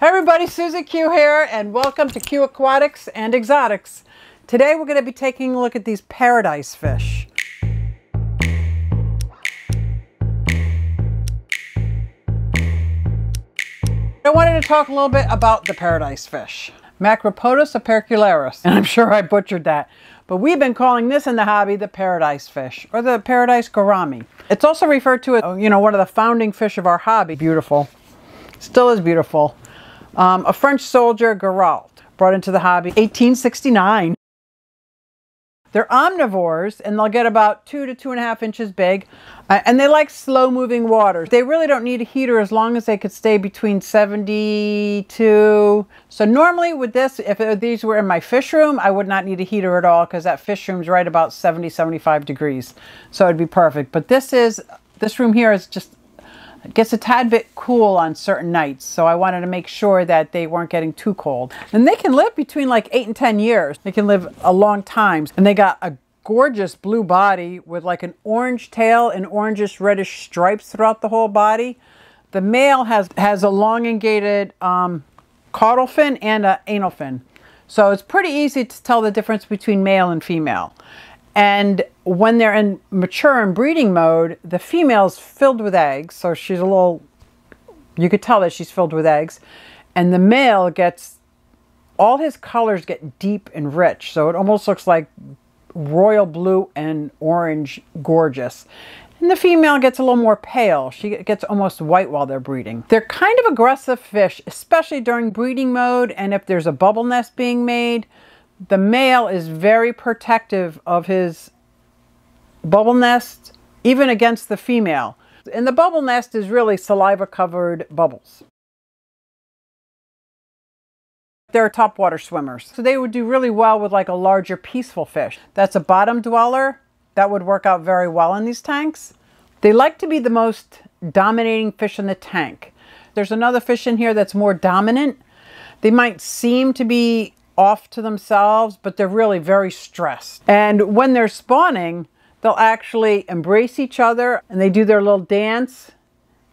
Hey everybody, Susie Q here, and welcome to QueAquatics and Exotics. Today we're going to be taking a look at these paradise fish. I wanted to talk a little bit about the paradise fish, Macropodus opercularis, and I'm sure I butchered that, but we've been calling this in the hobby the paradise fish, or the paradise gourami. It's also referred to as, you know, one of the founding fish of our hobby. Beautiful. Still is beautiful. Um, a French soldier, Giraud, brought into the hobby 1869. They're omnivores and they'll get about two to two and a half inches big. Uh, and they like slow moving water. They really don't need a heater as long as they could stay between 72. So normally with this, if these were in my fish room, I would not need a heater at all because that fish room's right about 70, 75 degrees. So it'd be perfect. But this is, this room here is just it gets a tad bit cool on certain nights, so I wanted to make sure that they weren't getting too cold. And they can live between like 8 and 10 years. They can live a long time. And they got a gorgeous blue body with like an orange tail and orangish reddish stripes throughout the whole body. The male has, has a elongated um, caudal fin and an anal fin. So it's pretty easy to tell the difference between male and female. And when they're in mature and breeding mode, the female's filled with eggs. So she's a little, you could tell that she's filled with eggs. And the male gets, all his colors get deep and rich. So it almost looks like royal blue and orange gorgeous. And the female gets a little more pale. She gets almost white while they're breeding. They're kind of aggressive fish, especially during breeding mode and if there's a bubble nest being made the male is very protective of his bubble nest, even against the female. And the bubble nest is really saliva covered bubbles. They're topwater swimmers. So they would do really well with like a larger peaceful fish. That's a bottom dweller. That would work out very well in these tanks. They like to be the most dominating fish in the tank. There's another fish in here that's more dominant. They might seem to be off to themselves, but they're really very stressed. And when they're spawning, they'll actually embrace each other and they do their little dance.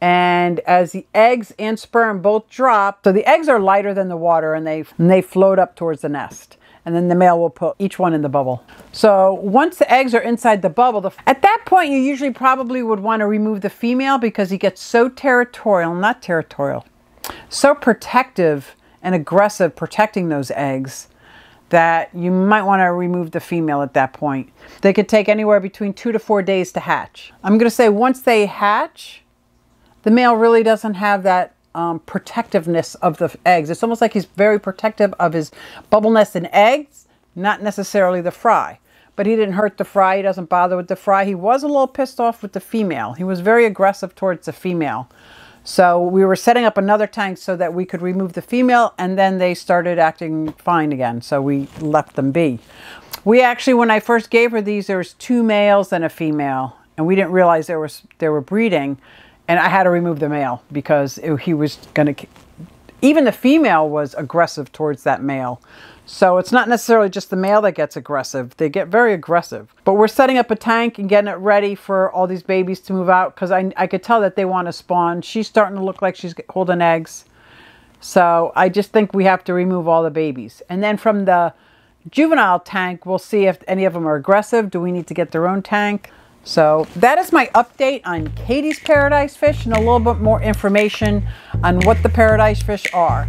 And as the eggs and sperm both drop, so the eggs are lighter than the water and they, and they float up towards the nest. And then the male will put each one in the bubble. So once the eggs are inside the bubble, the, at that point you usually probably would want to remove the female because he gets so territorial, not territorial, so protective and aggressive protecting those eggs that you might want to remove the female at that point. They could take anywhere between two to four days to hatch. I'm going to say once they hatch, the male really doesn't have that um, protectiveness of the eggs. It's almost like he's very protective of his bubble nest and eggs, not necessarily the fry. But he didn't hurt the fry. He doesn't bother with the fry. He was a little pissed off with the female. He was very aggressive towards the female. So we were setting up another tank so that we could remove the female and then they started acting fine again. So we left them be. We actually, when I first gave her these, there was two males and a female and we didn't realize there was they were breeding and I had to remove the male because it, he was going to, even the female was aggressive towards that male. So it's not necessarily just the male that gets aggressive. They get very aggressive. But we're setting up a tank and getting it ready for all these babies to move out because I, I could tell that they want to spawn. She's starting to look like she's holding eggs. So I just think we have to remove all the babies. And then from the juvenile tank, we'll see if any of them are aggressive. Do we need to get their own tank? So that is my update on Katie's paradise fish and a little bit more information on what the paradise fish are.